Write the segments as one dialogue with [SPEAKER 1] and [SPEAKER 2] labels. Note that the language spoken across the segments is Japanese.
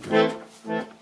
[SPEAKER 1] フッ。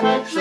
[SPEAKER 2] Thank you.